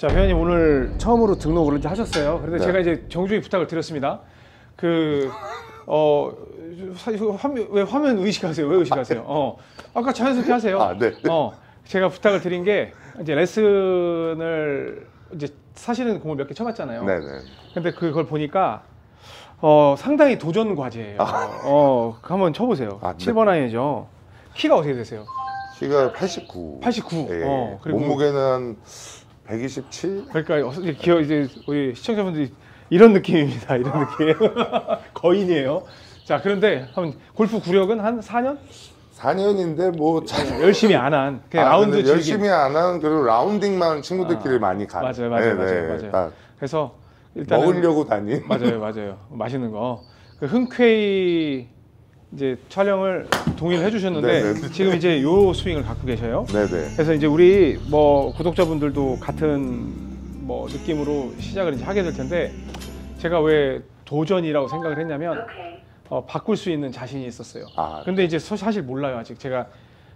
자, 회원님 오늘 처음으로 등록을 이제 하셨어요. 그런데 네. 제가 이제 정중히 부탁을 드렸습니다. 그, 어, 사- 화면, 왜 화면 의식하세요? 왜 의식하세요? 어, 아까 자연스럽게 하세요. 아, 네. 어, 제가 부탁을 드린 게 이제 레슨을 이제 사실은 공을 몇 개 쳐봤잖아요. 네네. 근데 그걸 보니까 어, 상당히 도전 과제예요. 어, 그 한번 쳐보세요. 아, 네. 7번 아이죠. 키가 어떻게 되세요? 키가 89. 89. 예. 어, 그리고 몸무게는 한 127? 그러니까 기어 이제 우리 시청자분들이 이런 느낌입니다. 이런 느낌. 거인이에요. 자, 그런데 한 골프 구력은 한 4년 4년인데 뭐 잘. 열심히 안 한. 그냥 아, 라운드 즐긴. 열심히 안 하는 그리고 라운딩만 친구들끼리 아, 많이 가. 맞아요, 맞아요, 맞아요, 맞아요. 딱 그래서 일단은 먹으려고 다니. 맞아요, 맞아요. 맛있는 거. 그 흔쾌히 이제 촬영을 동의를 해주셨는데 네, 네. 지금 이제 요 스윙을 갖고 계셔요. 네네. 그래서 이제 우리 뭐 구독자분들도 같은 뭐 느낌으로 시작을 이제 하게 될 텐데 제가 왜 도전이라고 생각을 했냐면 어, 바꿀 수 있는 자신이 있었어요. 아, 근데 이제 서- 사실 몰라요 아직 제가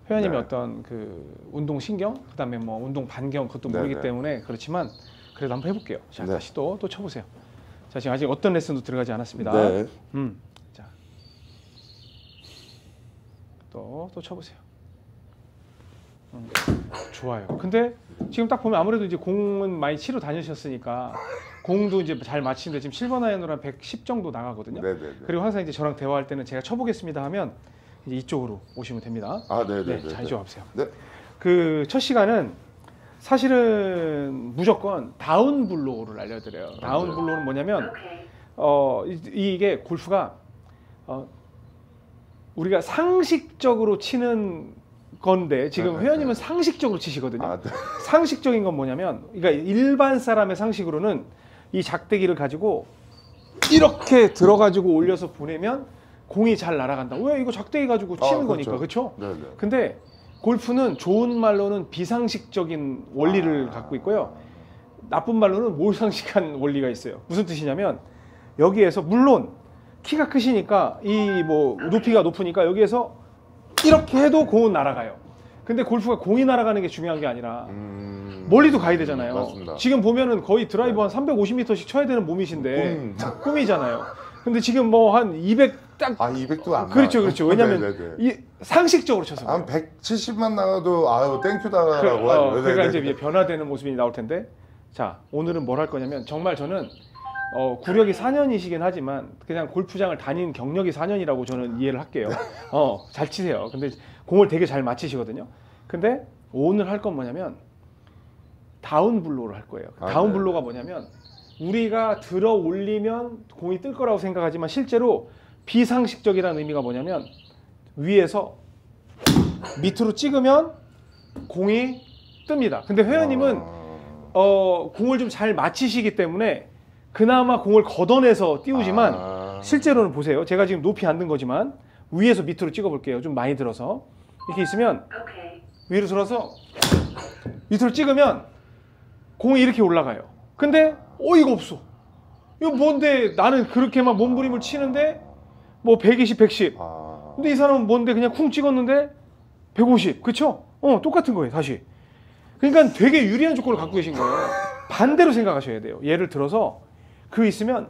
회원님의 네. 어떤 그 운동 신경 그다음에 뭐 운동 반경 그것도 네, 모르기 네. 때문에 그렇지만 그래도 한번 해볼게요. 자 네. 다시 또 또 쳐보세요. 자 지금 아직 어떤 레슨도 들어가지 않았습니다. 네. 음, 자, 또 또 쳐보세요. 음, 좋아요. 근데 지금 딱 보면 아무래도 이제 공은 많이 치러 다니셨으니까 공도 이제 잘 맞히는데 지금 7번 아이언으로 한 110 정도 나가거든요. 네네네. 그리고 항상 이제 저랑 대화할 때는 제가 쳐보겠습니다 하면 이제 이쪽으로 오시면 됩니다. 아, 네, 네네네. 자 이쪽 와보세요. 네. 그 첫 시간은 사실은 무조건 down blow를 알려드려요. down 네. blow는 뭐냐면 어 이, 게 골프가 어 우리가 상식적으로 치는 건데 지금 네, 네, 회원님은 상식적으로 치시거든요. 아, 네. 상식적인 건 뭐냐면 그러니까 일반 사람의 상식으로는 이 작대기를 가지고 이렇게 들어가지고 올려서 보내면 공이 잘 날아간다. 왜 이거 작대기 가지고 아, 치는 그렇죠. 거니까 그렇죠? 네네. 근데 골프는 좋은 말로는 비상식적인 원리를 아. 갖고 있고요. 나쁜 말로는 몰상식한 원리가 있어요. 무슨 뜻이냐면 여기에서 물론 키가 크시니까 이 뭐 높이가 높으니까 여기에서 이렇게 해도 공은 날아가요. 근데 골프가 공이 날아가는 게 중요한 게 아니라 음... 멀리도 가야 되잖아요. 맞습니다. 지금 보면은 거의 드라이브 한 350m씩 쳐야 되는 몸이신데 꿈. 꿈이잖아요. 근데 지금 뭐 한 200딱 아, 200도 안 그렇죠? 그렇죠. 왜냐면 네네네. 이 상식적으로 쳐서 한 그래요. 170만 나가도 아유 thank you다라고 그. 어, 그러니까 이제 변화되는 모습이 나올 텐데 자 오늘은 뭘 할 거냐면 정말 저는 어, 구력이 4년이시긴 하지만 그냥 골프장을 다닌 경력이 4년이라고 저는 이해를 할게요. 어, 잘 치세요. 근데 공을 되게 잘 맞히시거든요. 근데 오늘 할 건 뭐냐면 down blow를 할 거예요. 아, down 네. blow가 뭐냐면 우리가 들어 올리면 공이 뜰 거라고 생각하지만 실제로 비상식적이라는 의미가 뭐냐면 위에서 밑으로 찍으면 공이 뜹니다. 근데 회원님은 아... 어, 공을 좀 잘 맞히시기 때문에 그나마 공을 걷어내서 띄우지만 아... 실제로는 보세요. 제가 지금 높이 안든 거지만 위에서 밑으로 찍어 볼게요. 좀 많이 들어서 이렇게 있으면 위로 들어서 밑으로 찍으면 공이 이렇게 올라가요. 근데 어이가 없어. 이거 뭔데 나는 그렇게만 몸부림을 치는데 뭐 120, 110. 아... 근데 이 사람은 뭔데 그냥 쿵 찍었는데 150. 그쵸? 어, 똑같은 거예요, 다시. 그러니까 되게 유리한 조건을 갖고 계신 거예요. 반대로 생각하셔야 돼요. 예를 들어서 그 있으면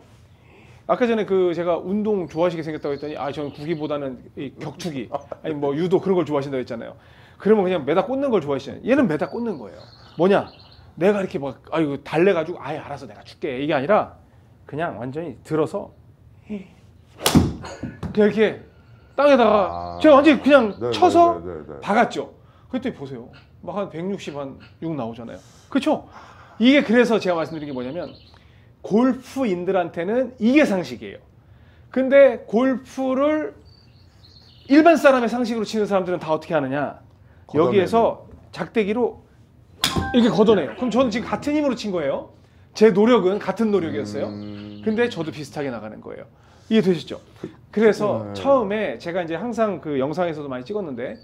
아까 전에 그 제가 운동 좋아하시게 생겼다고 했더니 아 저는 구기보다는 이 격투기 아니 뭐 유도 그런 걸 좋아하신다고 했잖아요. 그러면 그냥 매다 꽂는 걸 좋아하시잖아요. 얘는 매다 꽂는 거예요. 뭐냐? 내가 이렇게 막 아이고 달래 가지고 아예 알아서 내가 줄게 이게 아니라 그냥 완전히 들어서 그냥 이렇게 땅에다가 아. 제가 완전히 그냥 네, 쳐서 네, 네, 네, 네. 박았죠. 그랬더니 보세요. 막 한 160, 한 6 나오잖아요. 그렇죠? 이게 그래서 제가 말씀드린 게 뭐냐면 골프인들한테는 이게 상식이에요. 근데 골프를 일반 사람의 상식으로 치는 사람들은 다 어떻게 하느냐? 걷어내는. 여기에서 작대기로 이렇게 걷어내요. 그럼 저는 지금 같은 힘으로 친 거예요. 제 노력은 같은 노력이었어요. 음... 근데 저도 비슷하게 나가는 거예요. 이해되시죠? 그래서 네. 처음에 제가 이제 항상 그 영상에서도 많이 찍었는데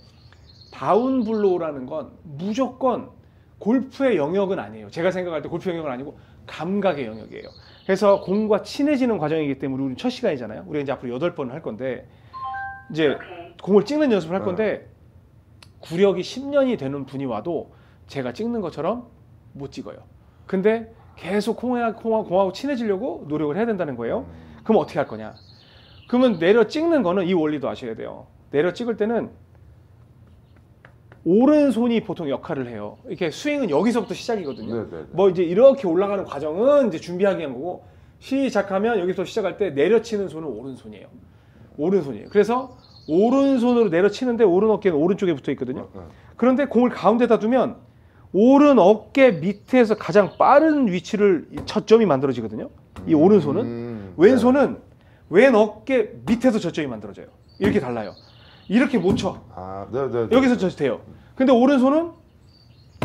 다운 블로우라는 건 무조건 골프의 영역은 아니에요. 제가 생각할 때 골프 영역은 아니고 감각의 영역이에요. 그래서 공과 친해지는 과정이기 때문에 우리는 첫 시간이잖아요. 우리가 이제 앞으로 여덟 번을 할 건데 이제 공을 찍는 연습을 할 네. 건데 구력이 10년이 되는 분이 와도 제가 찍는 것처럼 못 찍어요. 근데 계속 공하, 공하, 공하고 친해지려고 노력을 해야 된다는 거예요. 그럼 어떻게 할 거냐? 그러면 내려 찍는 거는 이 원리도 아셔야 돼요. 내려 찍을 때는 오른손이 보통 역할을 해요. 이렇게 스윙은 여기서부터 시작이거든요. 네, 네, 네. 뭐 이제 이렇게 올라가는 과정은 이제 준비하기 위한 거고 시작하면 여기서 시작할 때 내려치는 손은 오른손이에요. 오른손이에요. 그래서 오른손으로 내려치는데 오른 어깨는 오른쪽에 붙어 있거든요. 어, 어. 그런데 공을 가운데다 두면 오른 어깨 밑에서 가장 빠른 위치를 저점이 만들어지거든요. 이 오른손은 음, 왼손은 왼 어깨 밑에서 저점이 만들어져요. 이렇게 달라요. 이렇게 못 쳐. 네. 아, 네, 네. 네. 여기서 저 돼요. 근데 오른손은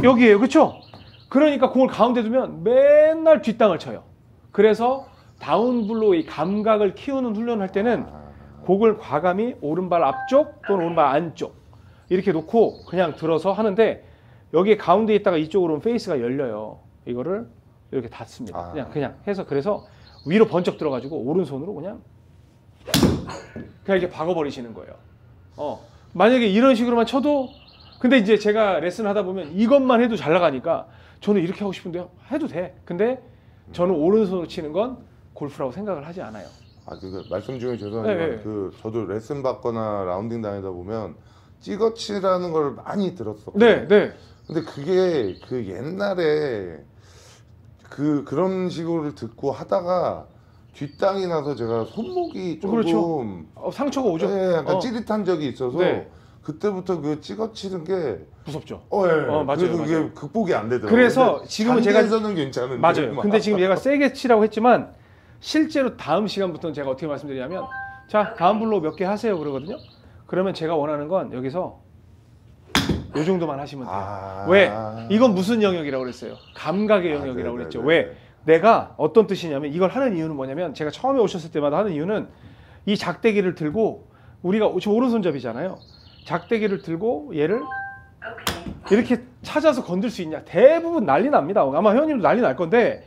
여기에요. 그렇죠? 그러니까 공을 가운데 두면 맨날 뒷땅을 쳐요. 그래서 down blow 이 감각을 키우는 훈련을 할 때는 아, 공을 과감히 오른발 앞쪽 또는 오른발 안쪽 이렇게 놓고 그냥 들어서 하는데 여기 가운데 있다가 이쪽으로 페이스가 열려요. 이거를 이렇게 닫습니다. 아. 그냥 그냥 해서 그래서 위로 번쩍 들어가지고 오른손으로 그냥 그냥 이렇게 박아버리시는 거예요. 어 만약에 이런 식으로만 쳐도 근데 이제 제가 레슨 하다 보면 이것만 해도 잘 나가니까 저는 이렇게 하고 싶은데 해도 돼. 근데 저는 오른손으로 치는 건 골프라고 생각을 하지 않아요. 아, 그 말씀 중에 죄송하지만 네, 네. 그 저도 레슨 받거나 라운딩 다니다 보면 찍어치라는 걸 많이 들었었고. 네, 네. 근데 그게 그 옛날에 그 그런 식으로 듣고 하다가 뒷땅이 나서 제가 손목이 조금 그렇죠. 어, 상처가 오죠. 네, 약간 어, 찌릿한 적이 있어서 네. 그때부터 그 찍어치는 게 무섭죠. 어, 예. 어, 맞아요, 그래서 그게 맞아요. 극복이 안 되더라고요. 그래서 지금은 제가- 단계에서는 괜찮은데 맞아요. 막- 근데 지금 얘가 세게 치라고 했지만 실제로 다음 시간부터는 제가 어떻게 말씀드리냐면 자 다음 블로 몇 개 하세요 그러거든요. 그러면 제가 원하는 건 여기서 요 정도만 하시면 돼요. 아. 왜? 이건 무슨 영역이라고 그랬어요? 감각의 아, 영역이라고 네네네네. 그랬죠. 왜? 내가 어떤 뜻이냐면 이걸 하는 이유는 뭐냐면 제가 처음에 오셨을 때마다 하는 이유는 이 작대기를 들고 우리가 지금 오른손잡이잖아요. 작대기를 들고 얘를 이렇게 찾아서 건들 수 있냐? 대부분 난리 납니다. 아마 회원님도 난리 날 건데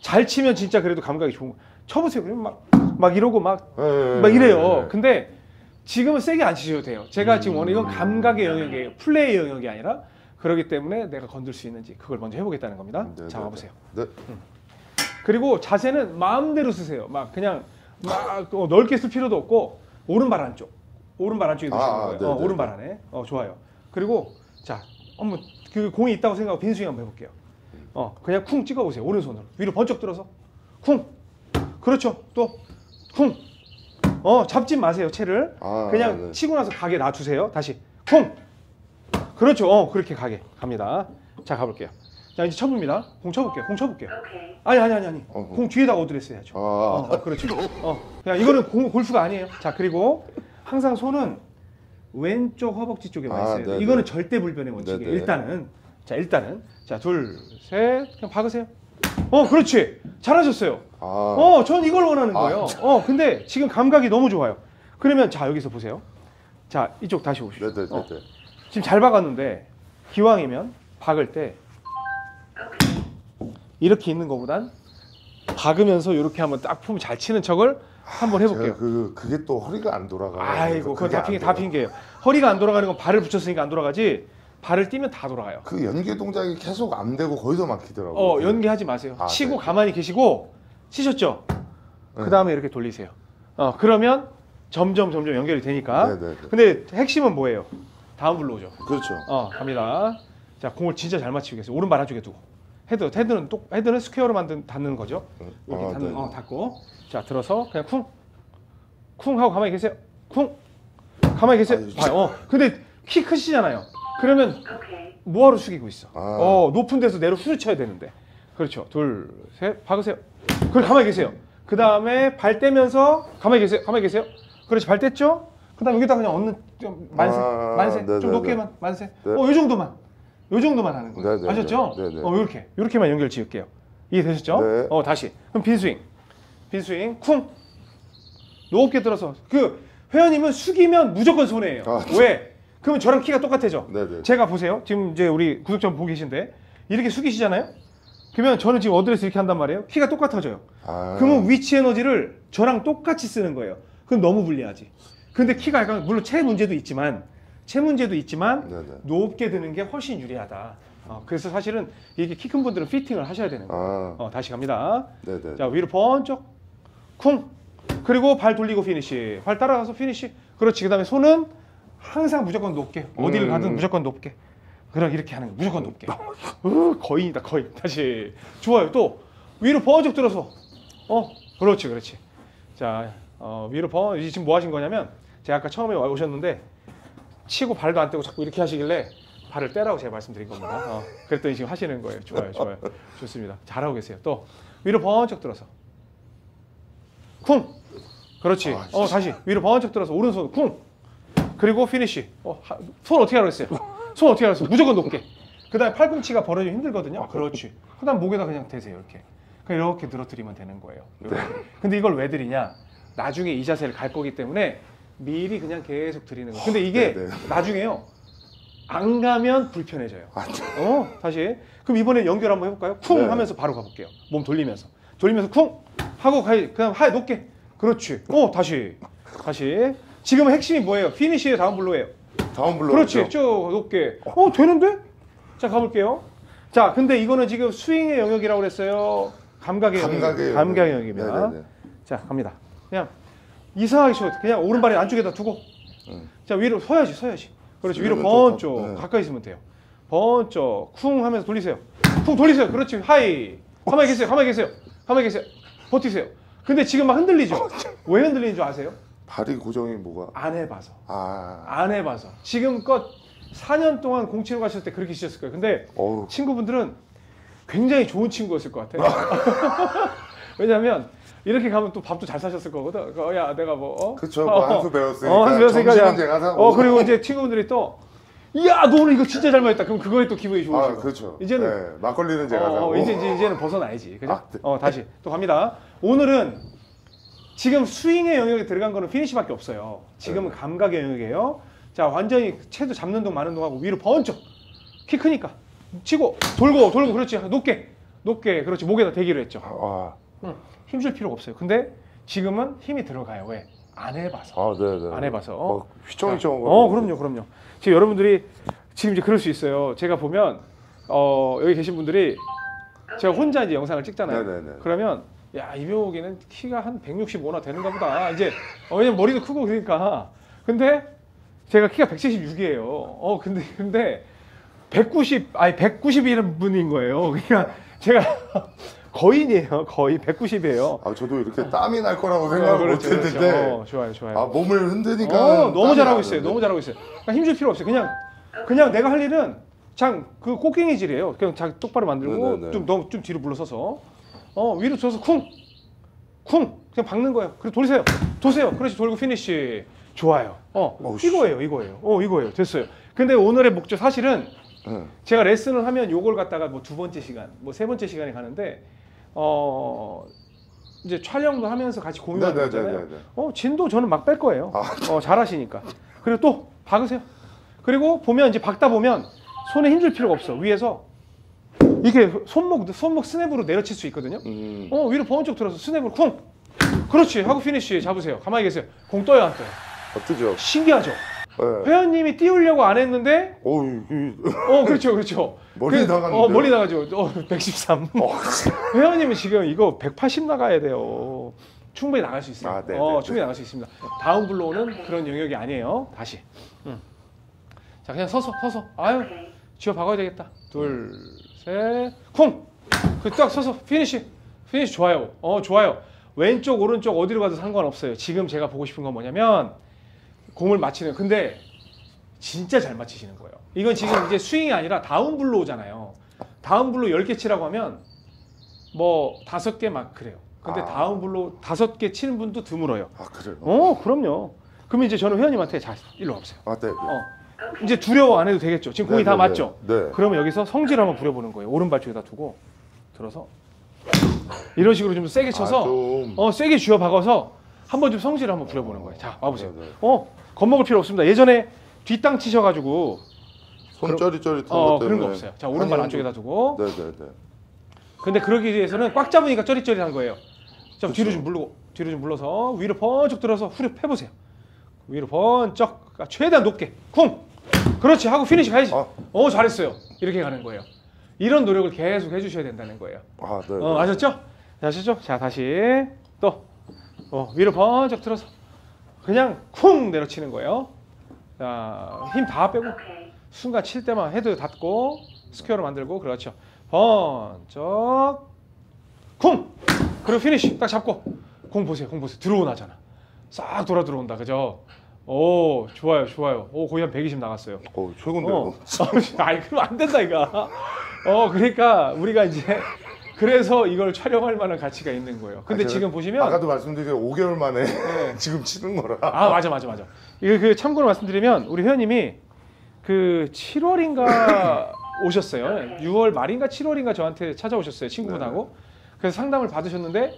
잘 치면 진짜 그래도 감각이 좋은 거. 쳐보세요. 그러면 막, 막 이러고 막, 예, 예, 막 이래요. 예, 예. 근데 지금은 세게 안 치셔도 돼요. 제가 지금 원하는 이건 감각의 영역이에요. 플레이 영역이 아니라 그렇기 때문에 내가 건들 수 있는지 그걸 먼저 해보겠다는 겁니다. 네, 자, 네. 네. 그리고 자세는 마음대로 쓰세요. 막 그냥 막 어, 넓게 쓸 필요도 없고 오른발 안쪽, 오른발 안쪽에 두시는 아, 거예요. 네, 어, 네, 오른발 안에. 어, 좋아요. 그리고 자, 한번 그 공이 있다고 생각하고 빈 스윙 한번 해볼게요. 어, 그냥 쿵 찍어보세요. 오른손으로 위로 번쩍 들어서 쿵. 그렇죠. 또 쿵. 어, 잡지 마세요. 채를 아, 그냥 네. 치고 나서 가게 놔두세요. 다시 쿵. 그렇죠. 어, 그렇게 가게 갑니다. 자, 가볼게요. 자, 이제 쳐봅니다. 공 쳐볼게요. 공 쳐볼게요. 아니 아니 아니 아니. 어, 어. 공 뒤에다가 어드레스 해야죠. 아. 어, 어, 그렇죠. 어, 그냥 이거는 공, 골프가 아니에요. 자 그리고 항상 손은 왼쪽 허벅지 쪽에 와 아, 있어요. 네네. 이거는 절대 불변의 원칙이에요. 네네. 일단은 자 일단은 자 둘, 셋, 그냥 박으세요. 어, 그렇지. 잘하셨어요. 아. 어, 전 이걸 원하는 아, 거예요. 어, 근데 지금 감각이 너무 좋아요. 그러면 자 여기서 보세요. 자 이쪽 다시 오십시오. 네네네. 어, 지금 잘 박았는데 기왕이면 박을 때 이렇게 있는 것보단 박으면서 이렇게 한번 딱 품을 잘 치는 척을 한번 해볼게요. 그 그게 또 허리가 안 돌아가. 아이고, 그건 다 핑계, 다 핑계예요. 허리가 안 돌아가는 건 발을 붙였으니까 안 돌아가지. 발을 띄면 다 돌아가요. 그 연계 동작이 계속 안 되고 거기서 막히더라고요. 어, 연계하지 마세요. 아, 치고 네. 가만히 계시고 치셨죠? 네. 그 다음에 이렇게 돌리세요. 어, 그러면 점점 점점 연결이 되니까. 네네네. 근데 핵심은 뭐예요? down blow죠. 그렇죠. 어, 갑니다. 자, 공을 진짜 잘 맞추겠어요. 오른발 안쪽에 두고. 헤드, 헤드는 똑, 헤드는 square로 만든 닫는 거죠. 이렇게 아, 닫는, 네. 어, 닫고. 자, 들어서 그냥 쿵, 쿵 하고 가만히 계세요. 쿵, 가만히 계세요. 아유, 봐요. 어, 근데 키 크시잖아요. 그러면 뭐하러 숙이고 있어? 아. 어, 높은 데서 내려 후려쳐야 되는데. 그렇죠. 둘, 셋, 박으세요. 그걸 가만히 계세요. 그 다음에 발 떼면서 가만히 계세요. 가만히 계세요. 그렇지, 발 뗐죠? 그 다음에 여기다 그냥 좀 만세, 아, 만세, 네네네. 좀 높게만 만세. 네. 어, 요 정도만, 요 정도만 하는 거예요. 네네네. 아셨죠? 네네. 어, 요렇게, 요렇게만 연결 지을게요. 이해되셨죠? 네. 어, 다시. 그럼 빈 스윙, 빈 스윙, 쿵. 높게 들어서 그 회원님은 숙이면 무조건 손해예요. 아. 왜? 그러면 저랑 키가 똑같아져. 네네. 제가 보세요. 지금 이제 우리 구독자 보고 계신데 이렇게 숙이시잖아요. 그러면 저는 지금 어드레스 이렇게 한단 말이에요. 키가 똑같아져요. 아. 그러면 위치 에너지를 저랑 똑같이 쓰는 거예요. 그럼 너무 불리하지. 근데 키가 약간 물론 체 문제도 있지만 체 문제도 있지만 네네. 높게 드는 게 훨씬 유리하다. 어, 그래서 사실은 이게 키 큰 분들은 피팅을 하셔야 되는 거예요. 아, 어, 다시 갑니다. 네네. 자 위로 번쩍. 쿵. 그리고 발 돌리고 피니시 발 따라가서 피니시 그렇지. 그 다음에 손은 항상 무조건 높게. 어디를 음. 가든 무조건 높게. 그럼 이렇게 하는 거 무조건 높게. 어, 거인이다. 거인 다시. 좋아요. 또 위로 번쩍 들어서. 어 그렇지 그렇지. 자 어, 위로 번 지금 뭐 하신 거냐면 제가 아까 처음에 와- 오셨는데 치고 발도 안 떼고 자꾸 이렇게 하시길래 발을 떼라고 제가 말씀드린 겁니다. 어, 그랬더니 지금 하시는 거예요. 좋아요, 좋아요, 좋습니다. 잘하고 계세요. 또 위로 번쩍 들어서 쿵, 그렇지. 아, 어 다시 위로 번쩍 들어서 오른손 쿵, 그리고 피니시. 어, 하- 손 어떻게 하라고 했어요? 손 어떻게 하라고 했어요? 무조건 높게. 그다음에 팔꿈치가 벌어지면 힘들거든요. 그렇지. 그다음 목에다 그냥 대세요. 이렇게. 그냥 이렇게 늘어뜨리면 되는 거예요. 이렇게. 근데 이걸 왜 드리냐? 나중에 이 자세를 갈 거기 때문에 미리 그냥 계속 드리는 거. 근데 이게 네, 네. 나중에요. 안 가면 불편해져요. 아, 어, 다시. 그럼 이번에 연결 한번 해볼까요? 쿵 네. 하면서 바로 가볼게요. 몸 돌리면서. 돌리면서 쿵 하고 가야 그냥 하에 높게. 그렇지. 어, 다시. 다시. 지금 핵심이 뭐예요? 피니시의 down blow예요. down blow. 그렇지. 쭉 높게. 어, 되는데? 자, 가볼게요. 자, 근데 이거는 지금 스윙의 영역이라고 그랬어요. 감각의 영역. 감각의 감각의 영역. 영역입니다. 네네네. 자, 갑니다. 그냥 이상하게 쳐. 그냥 오른발이 안쪽에다 두고. 응. 자, 위로 서야지, 서야지. 그렇지. 위로 좀 번쩍. 가- 네. 가까이 있으면 돼요. 번쩍. 쿵 하면서 돌리세요. 쿵 돌리세요. 그렇지. 하이. 가만히 계세요. 가만히 계세요. 가만히 계세요. 버티세요. 근데 지금 막 흔들리죠? 왜 흔들리는 줄 아세요? 발이 고정이 뭐가? 안 해봐서. 아, 안 해봐서. 지금껏 4년 동안 공 치러 가셨을 때 그렇게 치셨을 거예요. 근데 어우, 친구분들은 굉장히 좋은 친구였을 것 같아요. 왜냐하면 이렇게 가면 또 밥도 잘 사셨을 거거든. 어, 야, 내가 뭐 어? 그쵸, 뭐 한수 배웠으니까 어, 한수 배웠으니까 야, 제가 사고. 어, 그리고 이제 친구분들이 또 야, 너 오늘 이거 진짜 잘 맞았다. 그럼 그거에 또 기분이 좋으시고. 아, 그렇죠. 이제는 네, 막걸리는 제가 어, 사고. 이제, 이제 이제는 벗어나야지. 그죠? 아, 네. 어, 다시 또 갑니다. 오늘은 지금 스윙의 영역에 들어간 거는 피니시밖에 없어요. 지금은 네. 감각의 영역이에요. 자, 완전히 채도 잡는 동 마는 동 하고 위로 번쩍 키 크니까 치고 돌고 돌고 그렇지 높게 높게 그렇지 목에다 대기를 했죠. 아, 응, 힘줄 필요가 없어요. 근데 지금은 힘이 들어가요. 왜? 안 해봐서. 아, 네, 네. 안 해봐서. 어, 휘청휘청. 어, 그럼요, 그럼요. 지금 여러분들이 지금 이제 그럴 수 있어요. 제가 보면 어, 여기 계신 분들이 제가 혼자 이제 영상을 찍잖아요. 네네네. 그러면 야 이명욱이는 키가 한 165나 되는가 보다. 이제 어, 왜냐면 머리도 크고 그러니까. 근데 제가 키가 176이에요. 어, 근데 근데 190 아니 190이라는 분인 거예요. 그러니까 제가 거인이에요. 거의 190이에요. 아, 저도 이렇게 땀이 날 거라고 생각을 그렇죠, 못했는데. 그렇죠. 어, 좋아요, 좋아요. 아, 몸을 흔드니까. 어, 너무 잘하고 있어요. 너무 잘하고 있어요. 그러니까 힘줄 필요 없어요. 그냥 그냥 내가 할 일은 장작 곡괭이질이에요. 그냥 자기 똑바로 만들고 네네네. 좀 너무 좀 뒤로 물러서서 어 위로 줘서 쿵, 쿵 그냥 박는 거예요. 그리고 돌리세요. 도세요. 그렇지 돌고 피니시 좋아요. 어 어우, 씨. 이거예요, 이거예요. 어 이거예요. 됐어요. 근데 오늘의 목적 사실은 네. 제가 레슨을 하면 요걸 갖다가 뭐 두 번째 시간, 뭐 세 번째 시간에 가는데 어 이제 촬영도 하면서 같이 공유하는 거잖아요. 네네네네. 어 진도 저는 막 뺄 거예요. 아. 어 잘하시니까. 그리고 또 박으세요. 그리고 보면 이제 박다 보면 손에 힘줄 필요가 없어. 위에서 이게 손목 손목 스냅으로 내려칠 수 있거든요. 음. 어 위로 번쩍 들어서 스냅으로 쿵. 그렇지 하고 피니쉬 잡으세요. 가만히 계세요. 공 떠요 안 떠요? 어 떴죠? 신기하죠. 네. 회원님이 띄우려고 안 했는데 이- 어 그렇죠 그렇죠. 멀리 그- 나갔는데. 어 멀리 나가죠. 어 113. 어, 회원님은 지금 이거 180 나가야 돼요. 충분히 나갈 수 있어요. 아, 네, 어, 네, 충분히 나갈 수 있습니다. 다운 블로우는 그런 영역이 아니에요. 다시. 음. 자, 그냥 서서, 서서. 아유, 쥐어 박아야 되겠다. 둘, 셋, 쿵! 그 딱 서서, 피니시. 피니시 좋아요. 어, 좋아요. 왼쪽, 오른쪽 어디로 가도 상관없어요. 지금 제가 보고 싶은 건 뭐냐면, 공을 맞히는. 근데, 진짜 잘 맞히시는 거예요. 이건 지금 이제 스윙이 아니라 다운 블로우잖아요. 다운 블로우 10개 치라고 하면, 뭐 다섯 개 막 그래요. 근데 아. 다운 블로 다섯 개 치는 분도 드물어요. 아, 그래요? 어, 그럼요. 그러면 이제 저는 회원님한테 자, 일로 와보세요. 아, 네. 어, 이제 두려워 안 해도 되겠죠. 지금 공이 다 네네네. 맞죠. 네. 그러면 여기서 성질 한번 부려보는 거예요. 오른발 쪽에다 두고 들어서 이런 식으로 좀 세게 쳐서 아, 좀. 어 세게 쥐어 박아서 한번 좀 성질을 한번 부려보는 거예요. 자 와보세요. 네네. 어 겁먹을 필요 없습니다. 예전에 뒷땅 치셔가지고 손 쩌릿쩌릿한 어 것 때문에. 그런 거 없어요. 자 오른발 안쪽에다 두고 네, 네, 네. 근데 그러기 위해서는 꽉 잡으니까 쩌릿쩌릿한 거예요. 좀 뒤로. 좀 물고 뒤로 좀 물러서 위로 번쩍 들어서 후려 패보세요. 위로 번쩍 아, 최대한 높게 쿵. 그렇지 하고 피니시 가야지. 아. 어 잘했어요. 이렇게 가는 거예요. 이런 노력을 계속 해주셔야 된다는 거예요. 아, 네. 어, 아셨죠? 아셨죠? 자 다시 또 어, 위로 번쩍 들어서 그냥 쿵 내려치는 거예요. 자 힘 다 빼고 순간 칠 때만 헤드 닫고 스퀘어로 만들고 그렇죠. 번쩍 쿵 그리고 피니쉬 딱 잡고 공 보세요. 공 보세요. 들어오나잖아. 싹 돌아 들어온다. 그죠? 오 좋아요 좋아요. 오 거의 한 120 나갔어요. 어, 최고인데요. 어. 아이 그럼 안 된다 이거. 어 그러니까 우리가 이제 그래서 이걸 촬영할 만한 가치가 있는 거예요. 근데 아, 지금 보시면 아까도 말씀드린 5개월 만에 네. 지금 치는 거라. 아 맞아 맞아 맞아. 이거 그 참고로 말씀드리면 우리 회원님이 그 7월인가 오셨어요. 6월 말인가 7월인가 저한테 찾아오셨어요 친구분하고. 그래서 상담을 받으셨는데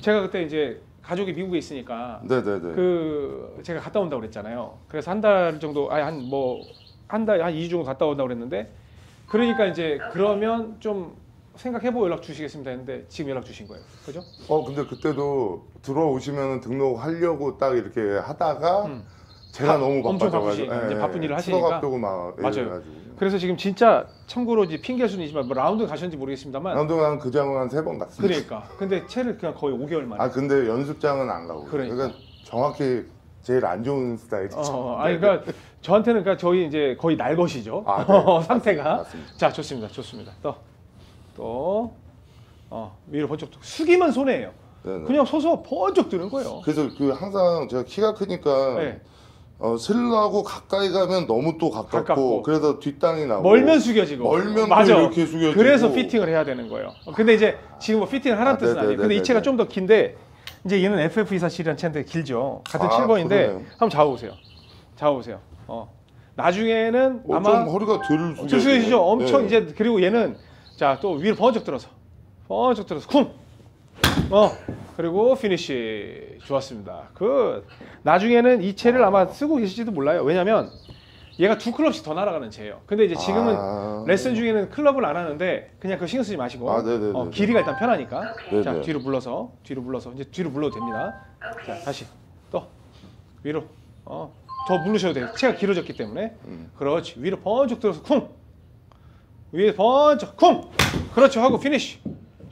제가 그때 이제 가족이 미국에 있으니까 네, 네, 네. 그 제가 갔다 온다고 그랬잖아요. 그래서 한 달 정도 아니 한 뭐 한 달 한 2주 정도 갔다 온다고 그랬는데 그러니까 이제 그러면 좀 생각해보고 연락 주시겠습니다 했는데 지금 연락 주신 거예요. 그죠? 어, 근데 그때도 들어오시면 등록하려고 딱 이렇게 하다가 음. 제가 바- 너무 엄청 바빠져가지고 바쁘시니까, 이제 바쁜 일을 추석 하시니까. 앞두고 막 맞아요. 이래가지고. 그래서 지금 진짜 참고로 이제 있지만 뭐 라운드 가셨는지 모르겠습니다만 한동안 그 장은 한 세 번 갔습니다. 그러니까 근데 채를 그냥 거의 5개월 만에 아 근데 연습장은 안 가고. 그러니까. 그러니까, 정확히 제일 안 좋은 스타일이죠. 어, 아니 그러니까 저한테는 그러니까 저희 이제 거의 날 것이죠. 아, 네. 상태가. 맞습니다. 자, 좋습니다. 좋습니다. 또 또. 어, 위로 번쩍 또 숙이면 손해예요. 네네. 그냥 서서 번쩍 드는 거예요. 그래서 그 항상 제가 키가 크니까 네. 어, 슬라고 가까이 가면 너무 또 가깝고, 가깝고. 그래서 뒷땅이 나고 멀면 숙여지고. 멀면 또 맞아. 이렇게 숙여지고 그래서 피팅을 해야 되는 거예요. 어, 근데 이제 지금 뭐 피팅을 하라는 아, 뜻은 네네네네. 아니에요. 근데 이 채가 좀 더 긴데 이제 얘는 FF247이라는 채인데 길죠. 같은 아, 7번인데 그러네요. 한번 잡아보세요. 잡아보세요. 어. 나중에는 어, 아마 좀 허리가 덜 숙여지네. 덜 숙이시죠. 엄청 네. 이제 그리고 얘는 자 또 위로 번쩍 들어서 번쩍 들어서 쿵. 어 그리고 피니시 좋았습니다. 그 나중에는 이 채를 아마 쓰고 계실지도 몰라요. 왜냐면 얘가 두 클럽씩 더 날아가는 채예요. 근데 이제 지금은 아. 레슨 중에는 클럽을 안 하는데 그냥 그 신경 쓰지 마시고 아. 어, 길이가 일단 편하니까 네네. 자 뒤로 물러서 뒤로 물러서 이제 뒤로 물러도 됩니다. 자 다시 또 위로 어 더 물르셔도 돼요. 채가 길어졌기 때문에 음. 그렇지 위로 번쩍 들어서 쿵 위에 번쩍 쿵! 그렇죠 하고 피니쉬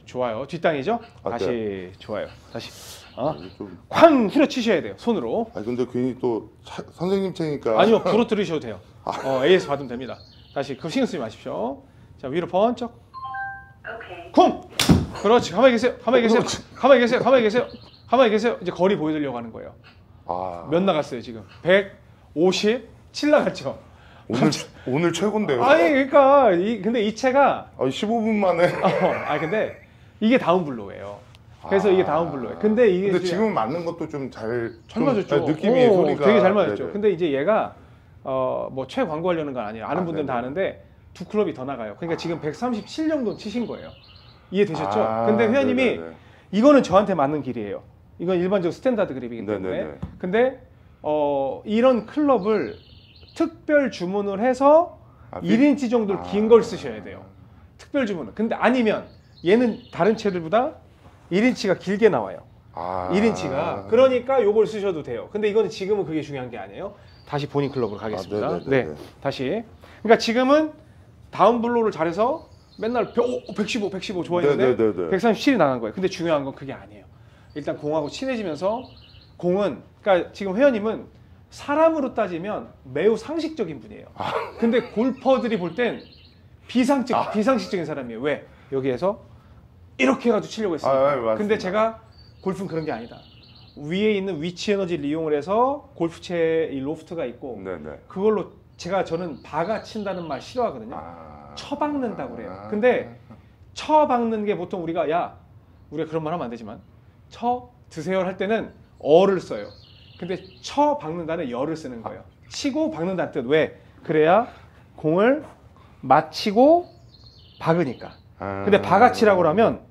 좋아요. 뒷땅이죠? 아, 다시 좋아요. 다시 아, 이게 좀. 어 쾅! 후려치셔야 돼요 손으로. 아 근데 괜히 또 차- 선생님 채니까. 아니요 부러뜨리셔도 돼요. 어, AS 받으면 됩니다. 다시 그 신경 쓰지 마십시오. 자 위로 번쩍. 쿵! 그렇지. 가만히 계세요. 가만히 계세요. 가만히 계세요. 가만히 계세요. 가만히 계세요. 이제 거리 보여드리려고 하는 거예요. 아, 몇 나갔어요 지금? 157 나갔죠 오늘 오늘 최고인데요. 아니 그러니까 이 근데 이 채가 아, 15분 만에. 어, 아 근데 이게 다운 블로예요. 그래서 아. 이게 다운 블로예요. 근데 이게 근데 지금 맞는 것도 좀 잘. 잘 맞았죠. 느낌이 오, 소리가. 되게 잘 맞았죠. 네네. 근데 이제 얘가 어 뭐 채 광고하려는 건 아니에요. 아는 아, 분들은 다 네네. 아는데 두 클럽이 더 나가요. 그러니까 지금 137 정도 치신 거예요. 이해되셨죠? 아, 근데 회원님이 네네네. 이거는 저한테 맞는 길이에요. 이건 일반적 스탠다드 그립이기 때문에. 근데 어 이런 클럽을 특별 주문을 해서 아, 1인치 정도 아. 긴걸 쓰셔야 돼요. 특별 주문은. 근데 아니면 얘는 다른 채들보다 1인치가 길게 나와요. 아. 1인치가. 그러니까 요걸 쓰셔도 돼요. 근데 이거는 지금은 그게 중요한 게 아니에요. 다시 본인 클럽으로 가겠습니다. 아. 네. 다시. 그러니까 지금은 다운 블로우를 잘해서 맨날 100, 115, 115 좋아했는데 네네네네. 137이 나간 거예요. 근데 중요한 건 그게 아니에요. 일단 공하고 친해지면서 공은 그러니까 지금 회원님은 사람으로 따지면 매우 상식적인 분이에요. 근데 골퍼들이 볼 땐 비상적 아. 비상식적인 사람이에요. 왜? 여기에서 이렇게 해가지고 치려고 했으니까. 아, 네, 맞습니다. 근데 제가 골프는 그런 게 아니다. 위에 있는 위치 에너지를 이용을 해서 골프채 이 로프트가 있고 네네. 그걸로 제가 저는 바가 친다는 말 싫어하거든요. 아. 쳐박는다고 그래요. 아. 근데 쳐박는 게 보통 우리가 야 우리가 그런 말 하면 안 되지만 쳐 드세요 할 때는 어를 써요. 근데 쳐 박는다는 열을 쓰는 거예요. 치고 박는다는 뜻 왜? 그래야 공을 맞히고 박으니까. 아. 근데 바가치라고 하면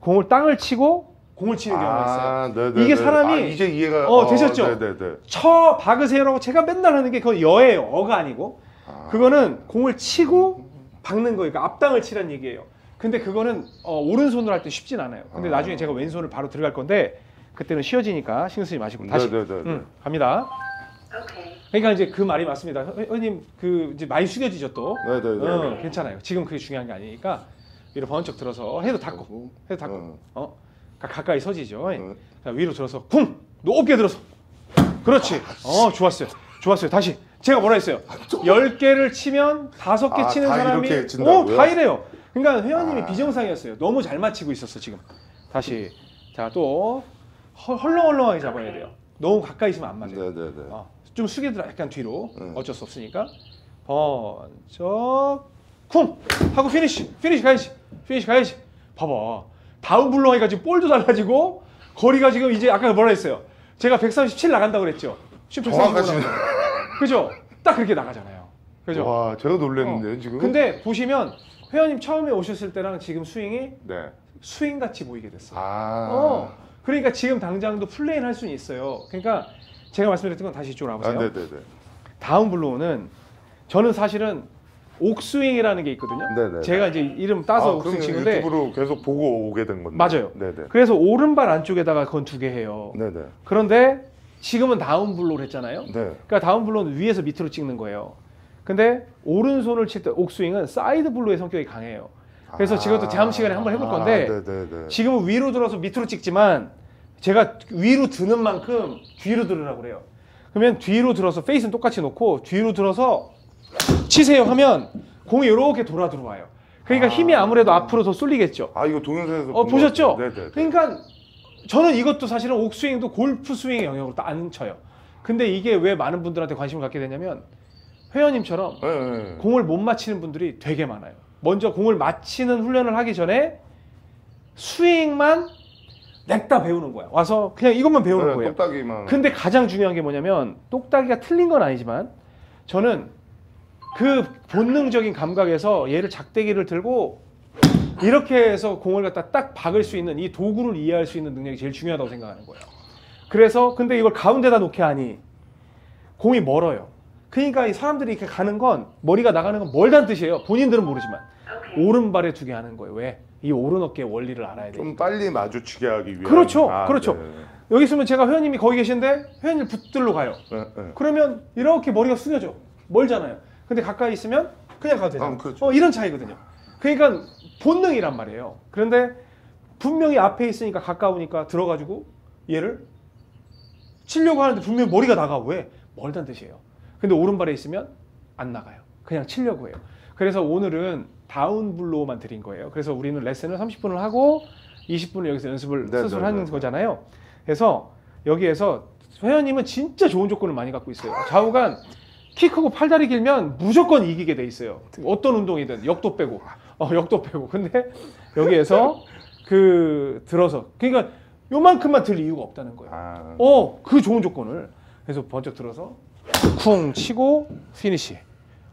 공을 땅을 치고 공을 치는 경우가 있어요. 아, 네네네. 이게 사람이- 아, 이제 이해가 어, 되셨죠? 네네네. 쳐 박으세요라고 제가 맨날 하는 게 그건 여예요. 어가 아니고. 아. 그거는 공을 치고 박는 거니까 그러니까 앞당을 치란 얘기예요. 근데 그거는 어, 오른손으로 할 때 쉽진 않아요. 근데 아. 나중에 제가 왼손을 바로 들어갈 건데 그때는 쉬워지니까 신경 쓰지 마시고 다시 네 네 네. 음, 갑니다. 그러니까 이제 그 말이 맞습니다. 회- 회원님 그 이제 많이 숙여지죠 또. 네 네 네. 어, 괜찮아요. 지금 그게 중요한 게 아니니까 위로 번쩍 들어서 헤드 닫고 헤드 닫고 어. 어 가- 가까이 서지죠. 어. 자, 위로 들어서 쿵 높게 들어서 그렇지. 어 좋았어요. 좋았어요. 다시 제가 뭐라 했어요? 열 개를 치면 다섯 개 아, 치는 다 사람이? 어다 이래요. 그러니까 회원님이 아. 비정상이었어요. 너무 잘 맞히고 있었어 지금. 다시 자 또 헐렁헐렁하게 잡아야 돼요. 너무 가까이 있으면 안 맞아요. 네네네. 어, 좀 숙여들어 약간 뒤로 음. 어쩔 수 없으니까 번쩍 쿵 하고 피니시 피니시 가야지 피니시 가야지 봐봐 다운 블로우니까 지금 볼도 달라지고 거리가 지금 이제 아까 뭐라 했어요 제가 137 나간다고 그랬죠 지금 135 정확하시네. 나가요. 그죠 딱 그렇게 나가잖아요 그죠 와 제가 놀랐는데요 어. 지금. 근데 보시면 회원님 처음에 오셨을 때랑 지금 스윙이 네. 스윙 같이 보이게 됐어요 아. 어, 그러니까 지금 당장도 플레이는 할 수는 있어요. 그러니까 제가 말씀드렸던 건 다시 이쪽으로 아 와보세요. 네네네. 다운 블로우는 저는 사실은 옥스윙이라는 게 있거든요. 네네. 제가 이제 이름 따서 아, 옥스윙 치는데 유튜브로 계속 보고 오게 된 건데. 맞아요. 네네. 그래서 오른발 안쪽에다가 그건 두 개 해요. 네네. 그런데 지금은 다운 블로우를 했잖아요. 네. 그러니까 다운 블로우는 위에서 밑으로 찍는 거예요. 근데 오른손을 칠 때 옥스윙은 사이드 블로우의 성격이 강해요. 그래서 지금 또 다음 시간에 한번 해볼 건데 아. 지금은 위로 들어서 밑으로 찍지만 제가 위로 드는 만큼 뒤로 들으라고 그래요. 그러면 뒤로 들어서 페이스는 똑같이 놓고 뒤로 들어서 치세요 하면 공이 이렇게 돌아 들어와요. 그러니까 아. 힘이 아무래도 앞으로 더 쏠리겠죠. 아 이거 동영상에서 어 보셨죠? 네네. 그러니까 저는 이것도 사실은 옥스윙도 골프 스윙의 영역으로 안 쳐요. 근데 이게 왜 많은 분들한테 관심을 갖게 되냐면 회원님처럼 네. 공을 못 맞히는 분들이 되게 많아요. 먼저 공을 맞히는 훈련을 하기 전에 스윙만 냈다 배우는 거야. 와서 그냥 이것만 배우는 네, 거예요. 똑딱이만. 근데 가장 중요한 게 뭐냐면 똑딱이가 틀린 건 아니지만 저는 그 본능적인 감각에서 얘를 작대기를 들고 이렇게 해서 공을 갖다 딱 박을 수 있는 이 도구를 이해할 수 있는 능력이 제일 중요하다고 생각하는 거예요. 그래서 근데 이걸 가운데다 놓게 하니 공이 멀어요. 그러니까 이 사람들이 이렇게 가는 건 머리가 나가는 건 멀다는 뜻이에요. 본인들은 모르지만 오른발에 두게 하는 거예요. 왜? 이 오른 어깨의 원리를 알아야 돼요. 좀 빨리 마주치게 하기 위한. 그렇죠, 아, 그렇죠. 네. 여기 있으면 제가 회원님이 거기 계신데 회원님 붙들러 가요. 네, 네. 그러면 이렇게 머리가 숙여져. 멀잖아요. 근데 가까이 있으면 그냥 가도 되잖아요. 아, 그렇죠. 어, 이런 차이거든요. 그러니까 본능이란 말이에요. 그런데 분명히 앞에 있으니까 가까우니까 들어가지고 얘를 치려고 하는데 분명히 머리가 나가. 왜? 멀다는 뜻이에요. 근데 오른발에 있으면 안 나가요. 그냥 치려고 해요. 그래서 오늘은 다운 블로우만 드린 거예요. 그래서 우리는 레슨을 30분을 하고 20분을 여기서 연습을 네, 스스로 네, 하는 네. 거잖아요. 그래서 여기에서 회원님은 진짜 좋은 조건을 많이 갖고 있어요. 좌우간 키 크고 팔다리 길면 무조건 이기게 돼 있어요. 어떤 운동이든 역도 빼고, 어, 역도 빼고. 근데 여기에서 그 들어서 그러니까 요만큼만 들 이유가 없다는 거예요. 아. 어, 그 좋은 조건을. 그래서 번쩍 들어서 쿵 치고 피니시.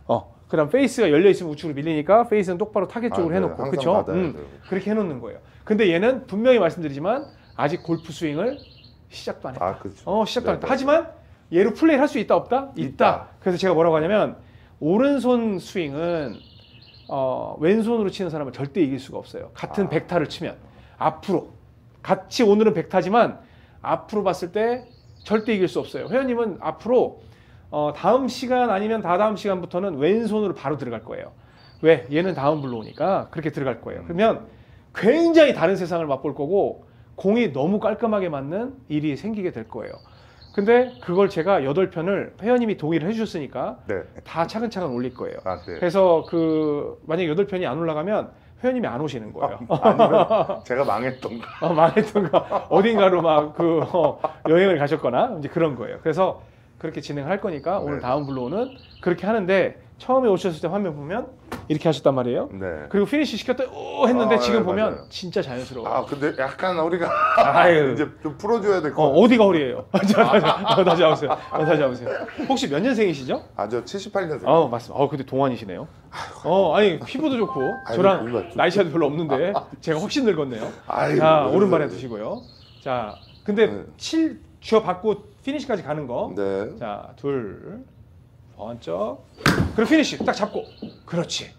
어, 그다음 페이스가 열려 있으면 우측으로 밀리니까 페이스는 똑바로 타겟 쪽으로 아, 네. 해놓고, 그렇죠? 돼요. 그렇게 해놓는 거예요. 근데 얘는 분명히 말씀드리지만 아직 골프 스윙을 시작도 안 했다. 아 그렇죠. 어, 시작도 안 네, 했다. 네. 하지만 얘로 플레이를 할 수 있다 없다? 있다. 있다. 그래서 제가 뭐라고 하냐면 오른손 스윙은 어, 왼손으로 치는 사람은 절대 이길 수가 없어요. 같은 아. 백타를 치면 앞으로 같이 오늘은 백타지만 앞으로 봤을 때 절대 이길 수 없어요. 회원님은 앞으로 어, 다음 시간 아니면 다다음 시간부터는 왼손으로 바로 들어갈 거예요. 왜? 얘는 다운 블로우니까 그렇게 들어갈 거예요. 그러면 굉장히 다른 세상을 맛볼 거고 공이 너무 깔끔하게 맞는 일이 생기게 될 거예요. 근데 그걸 제가 8편을 회원님이 동의를 해주셨으니까 네. 다 차근차근 올릴 거예요. 아 네. 그래서 그 만약에 8편이 안 올라가면 회원님이 안 오시는 거예요. 아니면 제가 망했던가. 어, 망했던가 어딘가로 막그 여행을 가셨거나 이제 그런 거예요. 그래서 그렇게 진행을 할 거니까 오늘 네. 다운 블로우는 그렇게 하는데 처음에 오셨을 때 화면 보면 이렇게 하셨단 말이에요. 네. 그리고 피니시 시켰더니 오 했는데 아, 지금 네, 보면 맞아요. 진짜 자연스러워. 아 근데 약간 우리가 아유. 이제 좀 풀어줘야 될것 어, 같아요. 어디가 허리예요? 자, 다시, 어, 다시 잡으세요. 어, 다시 잡으세요. 혹시 몇 년생이시죠? 아 저 78년생. 어, 맞습니다. 어, 근데 동안이시네요. 어, 아니 피부도 좋고 아유, 저랑. 나이 차도 별로 없는데 제가 훨씬 늙었네요. 아유, 자, 오른발에 두시고요. 자, 근데 네. 칠 쥐어박고 피니시까지 가는 거. 네. 자, 둘, 번쩍. 그리고 피니시 딱 잡고. 그렇지.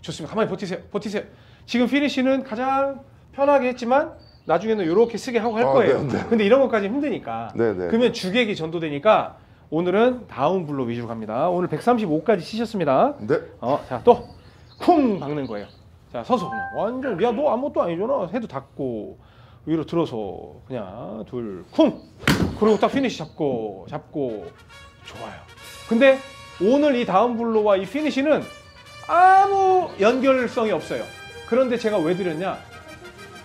좋습니다. 가만히 버티세요. 버티세요. 지금 피니시는 가장 편하게 했지만 나중에는 이렇게 쓰게 하고 할 아, 거예요. 네, 네. 근데 이런 것까지 힘드니까. 네, 네. 그러면 주객이 전도되니까 오늘은 다운 블로 위주로 갑니다. 오늘 135까지 치셨습니다. 네. 어, 자, 또 쿵 박는 거예요. 자 서서 그냥 완전 야 너 아무것도 아니잖아 해도 닫고 위로 들어서 그냥 둘 쿵 그리고 딱 피니시 잡고 잡고 좋아요 근데 오늘 이 다운 블로와 이 피니시는 아무 연결성이 없어요 그런데 제가 왜 드렸냐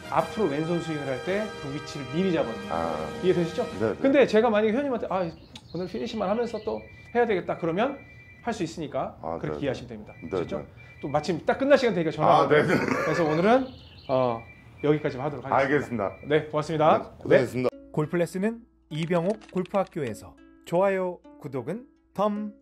앞으로 왼손 스윙을 할 때 그 위치를 미리 잡았네요 아, 이해되시죠? 네. 근데 제가 만약에 회원님한테 아 오늘 피니시만 하면서 또 해야 되겠다 그러면 할 수 있으니까 아, 그렇게 네, 이해하시면 됩니다. 네, 아시죠? 네. 또 마침 딱 끝날 시간 되니까 전화가 아, 네, 네. 그래서 오늘은 어, 여기까지만 하도록 하겠습니다. 알겠습니다. 네, 고맙습니다. 네, 고생했습니다. 골프레슨은 이병옥 골프학교에서 좋아요, 구독은 덤